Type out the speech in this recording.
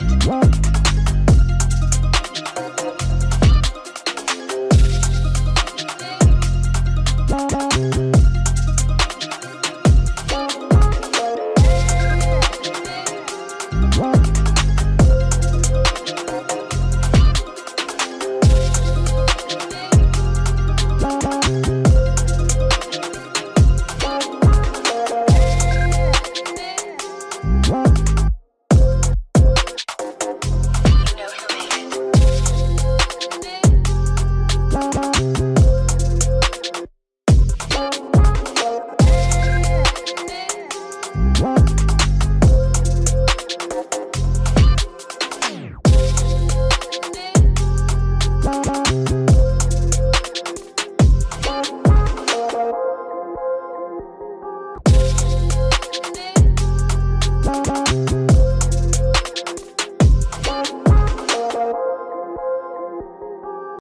Bye.